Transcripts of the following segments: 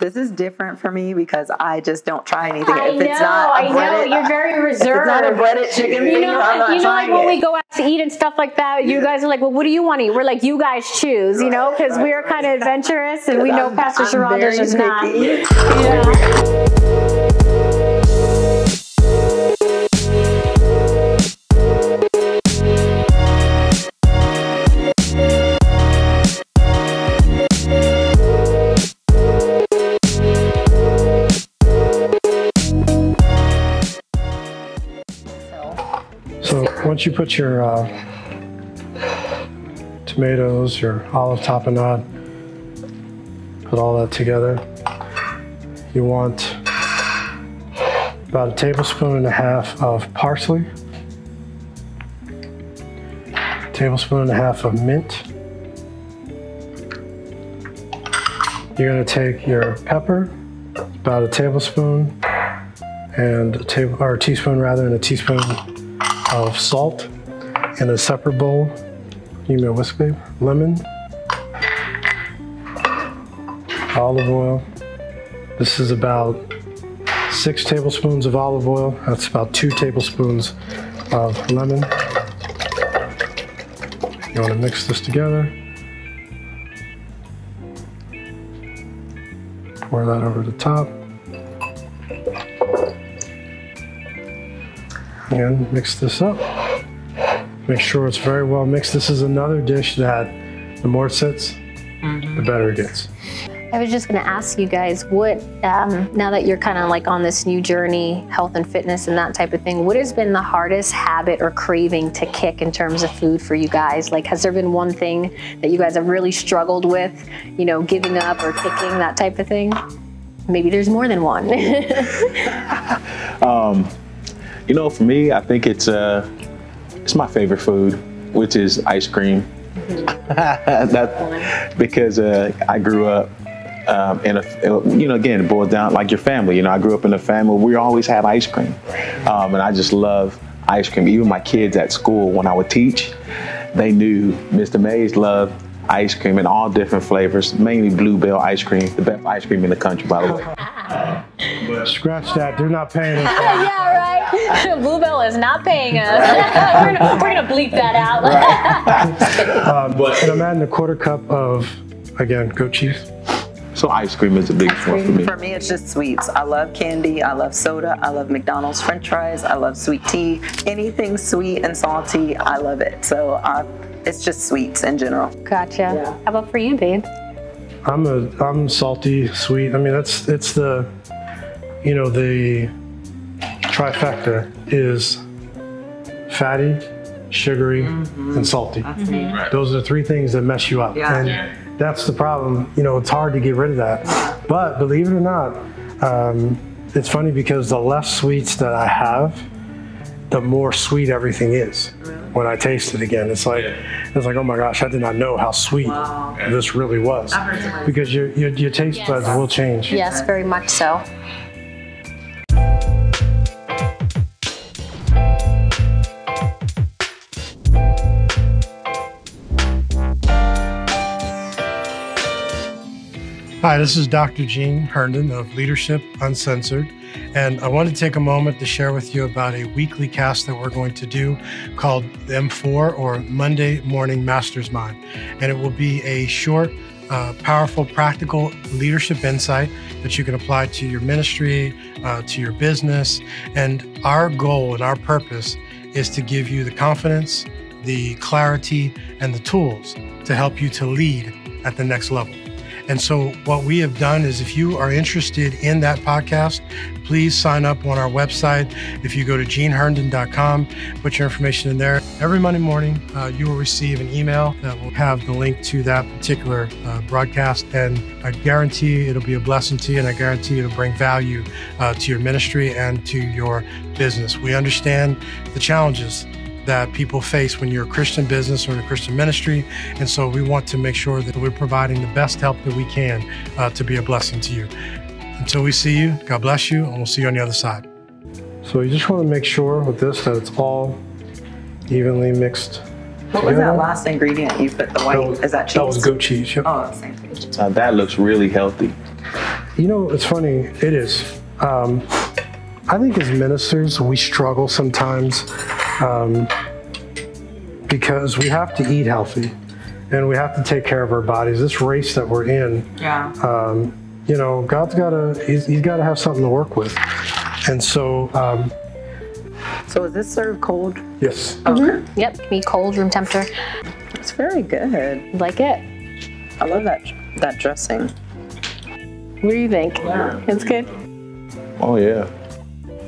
This is different for me because I just don't try anything. I if know, it's not I know. breaded, You're uh, very if it's not a reserved. breaded chicken You know, you know, like when it. we go out to eat and stuff like that, you guys are like, well, what do you want to eat? We're like, you guys choose, you know, because we're kind of adventurous and we know I'm- Pastor very is not. Yeah. Once you put your uh, tomatoes, your olive tapenade, put all that together, you want about a tablespoon and a half of parsley, a tablespoon and a half of mint. You're gonna take your pepper, about a tablespoon, and a or a teaspoon rather, and a teaspoon of salt in a separate bowl. You may whisk babe. Lemon, olive oil. This is about six tablespoons of olive oil. That's about two tablespoons of lemon. You want to mix this together. Pour that over the top. And mix this up. Make sure it's very well mixed. This is another dish that the more it sits, the better it gets. I was just going to ask you guys what, um, now that you're kind of like on this new journey, health and fitness and that type of thing, what has been the hardest habit or craving to kick in terms of food for you guys? Like, has there been one thing that you guys have really struggled with, you know, giving up or kicking, that type of thing? Maybe there's more than one. You know, for me, I think it's uh, it's my favorite food, which is ice cream. that because uh, I grew up um, in a, you know, again, it boils down like your family. You know, I grew up in a family where we always had ice cream, um, and I just love ice cream. Even my kids at school, when I would teach, they knew Mr. Mays loved ice cream in all different flavors, mainly Blue Bell ice cream, the best ice cream in the country, by the way. Scratch that. They're not paying us. yeah, right. Blue Bell is not paying us. we're, gonna, we're gonna bleep that out. Um, and I'm adding a quarter cup of, again, goat cheese. So ice cream is a big one for me. For me, it's just sweets. I love candy. I love soda. I love McDonald's French fries. I love sweet tea. Anything sweet and salty, I love it. So uh, it's just sweets in general. Gotcha. How about for you, babe? I'm a I'm salty, sweet. I mean, that's it's the, you know, the trifecta is fatty, sugary, and salty. Those are the three things that mess you up. Yeah. And that's the problem. You know, it's hard to get rid of that. But believe it or not, um, it's funny because the less sweets that I have, the more sweet everything is. When I taste it again, it's like it's like oh my gosh, I did not know how sweet this really was. Because your your, your taste buds will change. Yes, very much so. Hi, this is Dr. Gene Herndon of Leadership Uncensored, and I want to take a moment to share with you about a weekly cast that we're going to do called M4 or Monday Morning Master's Mind. And it will be a short, uh, powerful, practical leadership insight that you can apply to your ministry, uh, to your business. And our goal and our purpose is to give you the confidence, the clarity, and the tools to help you to lead at the next level. And so, what we have done is if you are interested in that podcast, please sign up on our website. If you go to geneherndon.com, put your information in there. Every Monday morning, uh, you will receive an email that will have the link to that particular uh, broadcast. And I guarantee it'll be a blessing to you, and I guarantee it'll bring value uh, to your ministry and to your business. We understand the challenges that people face when you're a Christian business or in a Christian ministry. And so we want to make sure that we're providing the best help that we can uh, to be a blessing to you. Until we see you, God bless you, and we'll see you on the other side. So you just want to make sure with this that it's all evenly mixed. What was that last ingredient you put? The white? That was, is that cheese? That was goat cheese. Yep. Oh, same thing. Now that looks really healthy. You know, it's funny. It is. Um, I think as ministers, we struggle sometimes um, because we have to eat healthy and we have to take care of our bodies. This race that we're in, Yeah. um, you know, God's got to, he's, he's got to have something to work with. And so, um, So is this served cold? yes. Okay. Yep, can be cold, room temperature. It's very good. Like it. I love that that dressing. What do you think? Yeah. It's good. Oh yeah.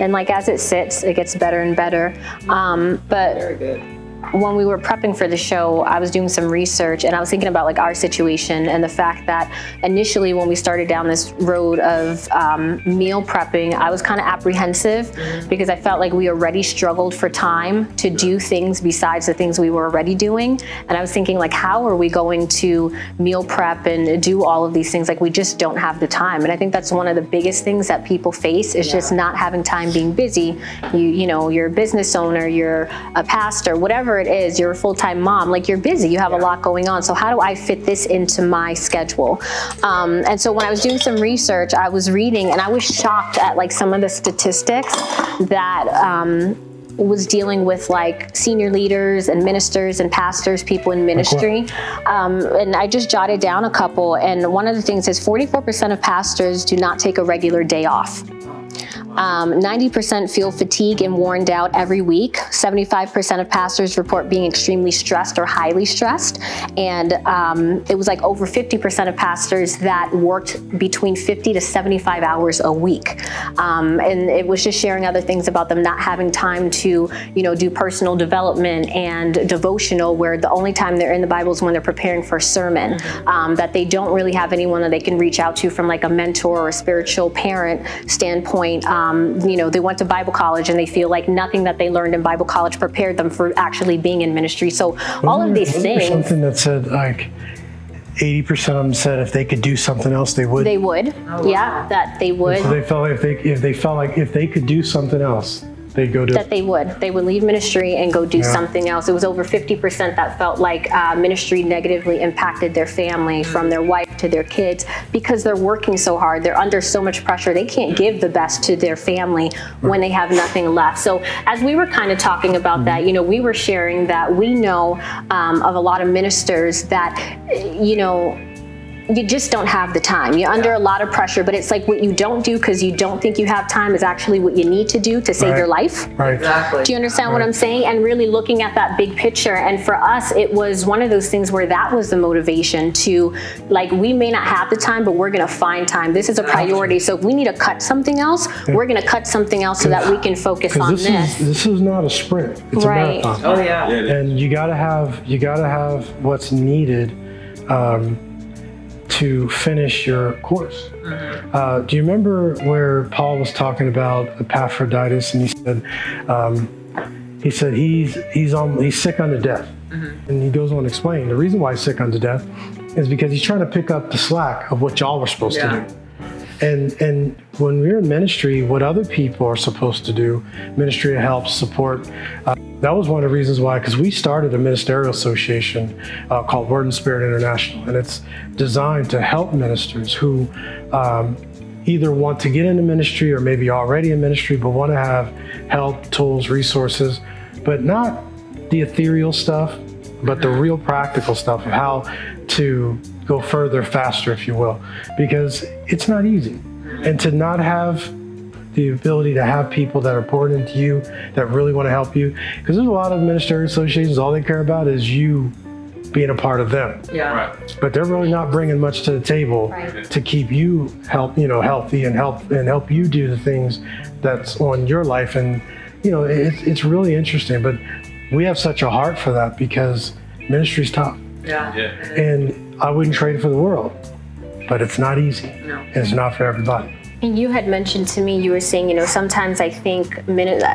And like as it sits, it gets better and better. Um, but Very good. When we were prepping for the show, I was doing some research and I was thinking about like our situation and the fact that initially when we started down this road of um, meal prepping, I was kind of apprehensive because I felt like we already struggled for time to do things besides the things we were already doing. And I was thinking like, how are we going to meal prep and do all of these things? Like we just don't have the time. And I think that's one of the biggest things that people face is just not having time being busy. You, you know, you're a business owner, you're a pastor, whatever it is, you're a full-time mom, like you're busy, you have a lot going on. So how do I fit this into my schedule? Um, and so when I was doing some research, I was reading and I was shocked at like some of the statistics that um, was dealing with like senior leaders and ministers and pastors, people in ministry. Um, and I just jotted down a couple. And one of the things is 44% of pastors do not take a regular day off. Um, 90% feel fatigue and worn out every week. 75% of pastors report being extremely stressed or highly stressed. And um, it was like over 50% of pastors that worked between 50 to 75 hours a week. Um, and it was just sharing other things about them not having time to, you know, do personal development and devotional, where the only time they're in the Bible is when they're preparing for a sermon. Um, that they don't really have anyone that they can reach out to from like a mentor or a spiritual parent standpoint. Um, Um, you know, they went to Bible college and they feel like nothing that they learned in Bible college prepared them for actually being in ministry. So all of Wasn't there- these wasn't there things. something that said like 80% of them said if they could do something else, they would. They would, oh, yeah, that they would. So they felt like if they if they felt like if they could do something else, they'd go do that they would. They would leave ministry and go do Yeah. something else. It was over 50% that felt like uh, ministry negatively impacted their family, from their wife to their kids, because they're working so hard. They're under so much pressure. They can't give the best to their family when they have nothing left. So, as we were kind of talking about that, you know, we were sharing that we know um, of a lot of ministers that, you know, you just don't have the time. You're under a lot of pressure, but it's like what you don't do because you don't think you have time is actually what you need to do to save Right. your life. Right. Exactly. Do you understand what I'm saying? And really looking at that big picture. And for us, it was one of those things where that was the motivation to, like, we may not have the time, but we're going to find time. This is a priority. So if we need to cut something else, we're going to cut something else so that we can focus on this this. is this is not a sprint. It's Right. a marathon. Oh yeah. and you gotta have you gotta have what's needed um, to finish your course. Uh, do you remember where Paul was talking about Epaphroditus, and he said, um, he said he's he's on he's sick unto death, and he goes on to explain the reason why he's sick unto death is because he's trying to pick up the slack of what y'all were supposed Yeah. to do. And and when we're in ministry, what other people are supposed to do, ministry helps support. Uh, that was one of the reasons why, because we started a ministerial association uh, called Word and Spirit International, and it's designed to help ministers who um, either want to get into ministry or maybe already in ministry, but want to have help, tools, resources, but not the ethereal stuff, but the real practical stuff of how to go further, faster, if you will, because it's not easy. And to not have the ability to have people that are pouring into you that really want to help you, because there's a lot of ministerial associations, all they care about is you being a part of them Yeah. Right. but they're really not bringing much to the table Right. to keep you help you know healthy and help and help you do the things that's on your life and you know it's it's really interesting but we have such a heart for that because ministry's tough Yeah. Yeah. and I wouldn't trade it for the world but it's not easy No. and it's not for everybody you had mentioned to me, you were saying, you know, sometimes I think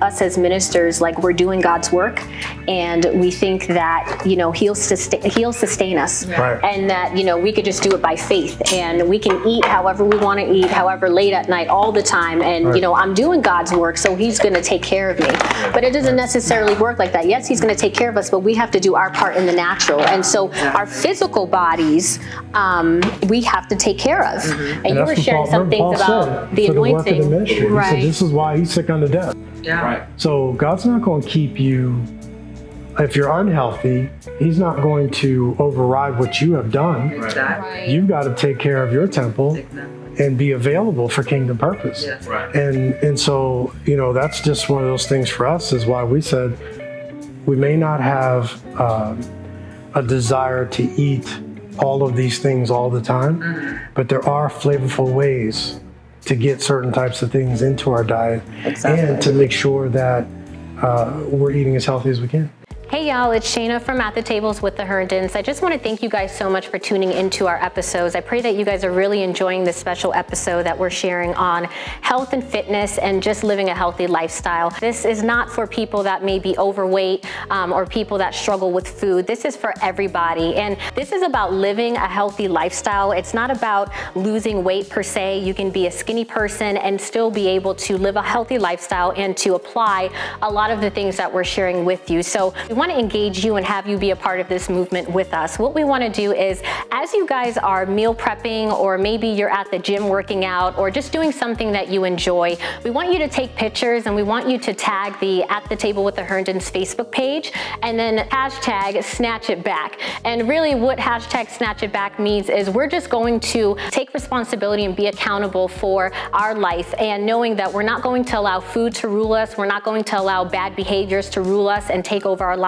us as ministers, like we're doing God's work, and we think that you know He'll sustain He'll sustain us, Right. and that you know we could just do it by faith, and we can eat however we want to eat, however late at night, all the time, and you know I'm doing God's work, so He's going to take care of me. But it doesn't necessarily work like that. Yes, He's going to take care of us, but we have to do our part in the natural, and so our physical bodies, um, we have to take care of. And, you were sharing Paul- some things Paul about said the for the work of the ministry. He right? said this is why he's sick unto death. Yeah. Right. So God's not going to keep you. If you're unhealthy, He's not going to override what you have done. Exactly. You've got to take care of your temple Exactly. and be available for kingdom purpose. Yes. And and so you know that's just one of those things for us is why we said we may not have um, a desire to eat all of these things all the time, but there are flavorful ways to get certain types of things into our diet Exactly. and to make sure that uh, we're eating as healthy as we can. Hey y'all, it's Shayna from At the Tables with the Herndons. I just want to thank you guys so much for tuning into our episodes. I pray that you guys are really enjoying this special episode that we're sharing on health and fitness and just living a healthy lifestyle. This is not for people that may be overweight um, or people that struggle with food. This is for everybody. And this is about living a healthy lifestyle. It's not about losing weight per se. You can be a skinny person and still be able to live a healthy lifestyle and to apply a lot of the things that we're sharing with you. So to engage you and have you be a part of this movement with us. What we want to do is, as you guys are meal prepping, or maybe you're at the gym working out, or just doing something that you enjoy, we want you to take pictures and we want you to tag the At the Table with the Herndons Facebook page and then hashtag Snatch It Back. And really, what hashtag Snatch It Back means is we're just going to take responsibility and be accountable for our life and knowing that we're not going to allow food to rule us, we're not going to allow bad behaviors to rule us and take over our lives,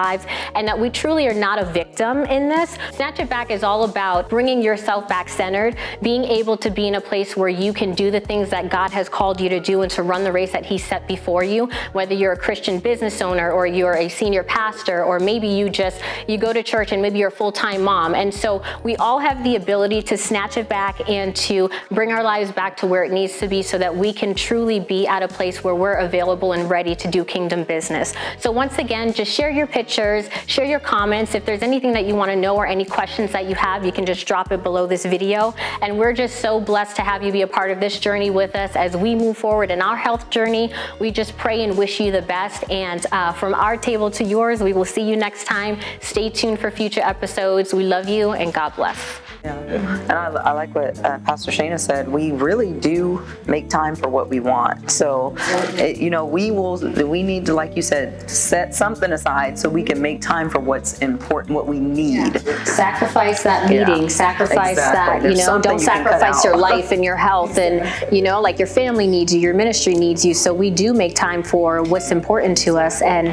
and that we truly are not a victim in this. Snatch It Back is all about bringing yourself back centered, being able to be in a place where you can do the things that God has called you to do and to run the race that He set before you, whether you're a Christian business owner or you're a senior pastor, or maybe you just you go to church and maybe you're a full-time mom. And so we all have the ability to snatch it back and to bring our lives back to where it needs to be so that we can truly be at a place where we're available and ready to do kingdom business. So once again, just share your pictures, share your comments. If there's anything that you want to know or any questions that you have, you can just drop it below this video. And we're just so blessed to have you be a part of this journey with us as we move forward in our health journey. We just pray and wish you the best. And uh, from our table to yours, we will see you next time. Stay tuned for future episodes. We love you and God bless. Yeah. And I, I like what uh, Pastor Shana said. We really do make time for what we want. So, it, you know, we will, we need to, like you said, set something aside so we can make time for what's important, what we need. Sacrifice that Yeah. meeting, sacrifice Exactly. that, you There's know, don't you sacrifice your life and your health and, you know, like your family needs you, your ministry needs you. So we do make time for what's important to us. And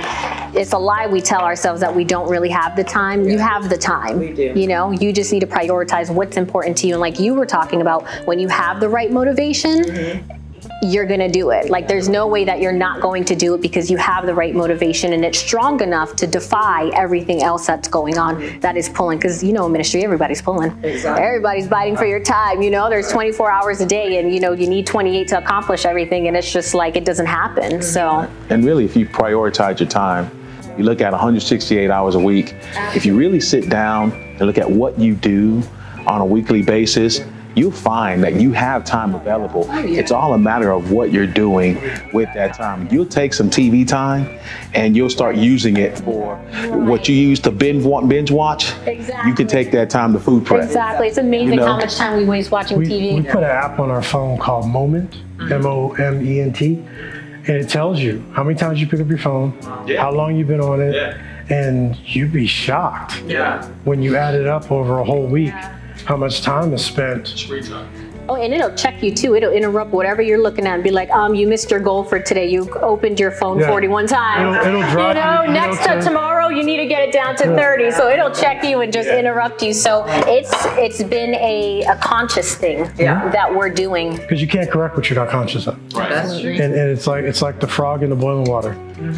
it's a lie we tell ourselves that we don't really have the time. You have the time. We do. You know, you just need to prioritize what's important to you. And like you were talking about, when you have the right motivation, Mm-hmm. you're going to do it. Like there's no way that you're not going to do it because you have the right motivation and it's strong enough to defy everything else that's going on that is pulling cuz you know in ministry everybody's pulling. Exactly. Everybody's biting for your time, you know, there's 24 hours a day and you know you need 28 to accomplish everything and it's just like it doesn't happen. So And really, if you prioritize your time, you look at 168 hours a week. If you really sit down and look at what you do on a weekly basis, you'll find that you have time available. It's all a matter of what you're doing with that time. You'll take some TV time and you'll start using it for what you use to binge, binge watch. Exactly. You can take that time to food prep. Exactly. It's amazing You know? how much time we waste watching We, TV. we put an app on our phone called Moment, Mm-hmm. M O M E N T, and it tells you how many times you pick up your phone, how long you've been on it, and you'd be shocked Yeah. when you add it up over a whole week how much time is spent. Oh, and it'll check you too. It'll interrupt whatever you're looking at and be like, um, you missed your goal for today. You opened your phone Yeah. 41 times. It'll- it'll drop you know, you, you next know, to to- tomorrow, you need to get it down to 30. So it'll check you and just interrupt you. So it's it's been a, a conscious thing Yeah. that we're doing. Because you can't correct what you're not conscious of. That's true. And, and it's like it's like the frog in the boiling water.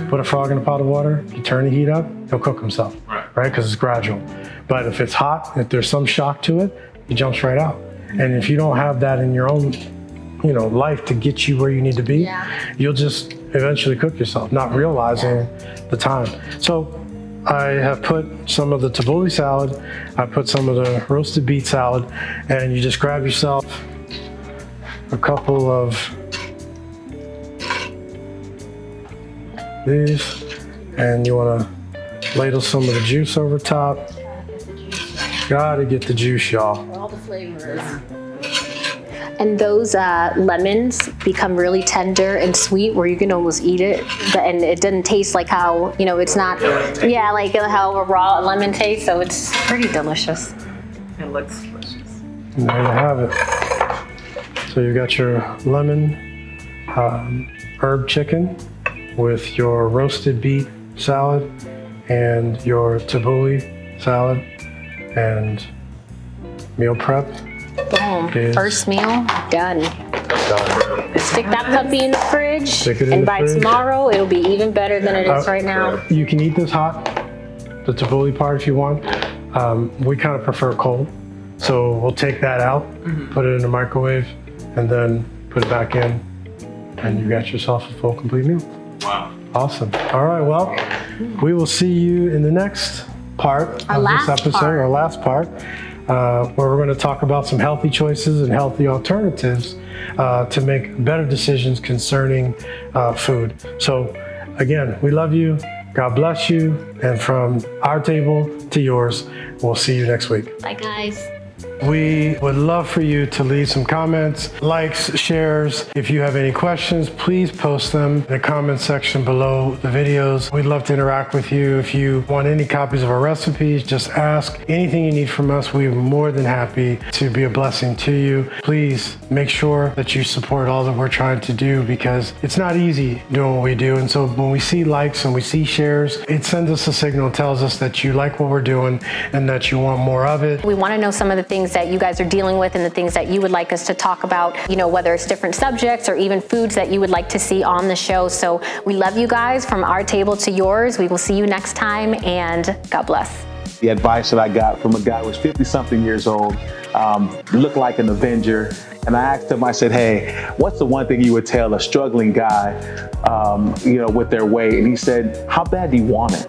Put a frog in a pot of water, you turn the heat up, he'll cook himself. Right. Right? Because it's gradual. But if it's hot, if there's some shock to it, it jumps right out. And if you don't have that in your own you know, life to get you where you need to be, Yeah. you'll just eventually cook yourself, not realizing the time. So I have put some of the tabbouleh salad, I put some of the roasted beet salad, and you just grab yourself a couple of these, and you want to ladle some of the juice over top. Gotta get the juice, y'all. All the flavors. And those uh, lemons become really tender and sweet, where you can almost eat it, but- and it doesn't taste like how you know it's not. Yeah, like how a raw lemon tastes. So it's pretty delicious. It looks delicious. And there you have it. So you've got your lemon um, herb chicken with your roasted beet salad and your tabbouleh salad and meal prep. Boom. Is- First meal done. Done. Stick that puppy in the fridge, Stick it in and the by fridge. tomorrow it'll be even better than it is Uh, right now. You can eat this hot, the tabbouleh part if you want. Um, we kind of prefer cold. So we'll take that out, put it in the microwave, and then put it back in, and you got yourself a full complete meal. Wow. Awesome. All right. Well, we will see you in the next part Our of this episode, part. our last part, uh, where we're going to talk about some healthy choices and healthy alternatives uh, to make better decisions concerning uh, food. So, again, we love you. God bless you. And from our table to yours, we'll see you next week. Bye, guys. We would love for you to leave some comments, likes, shares. If you have any questions, please post them in the comment section below the videos. We'd love to interact with you. If you want any copies of our recipes, just ask. Anything you need from us, we're more than happy to be a blessing to you. Please make sure that you support all that we're trying to do because it's not easy doing what we do. And so when we see likes and we see shares, it sends us a signal, tells us that you like what we're doing and that you want more of it. We want to know some of the things that you guys are dealing with and the things that you would like us to talk about, you know, whether it's different subjects or even foods that you would like to see on the show. So we love you guys from our table to yours. We will see you next time and God bless. The advice that I got from a guy who was 50 something years old, um, looked like an Avenger. And I asked him, I said, hey, what's the one thing you would tell a struggling guy, um, you know, with their weight? And he said, how bad do you want it?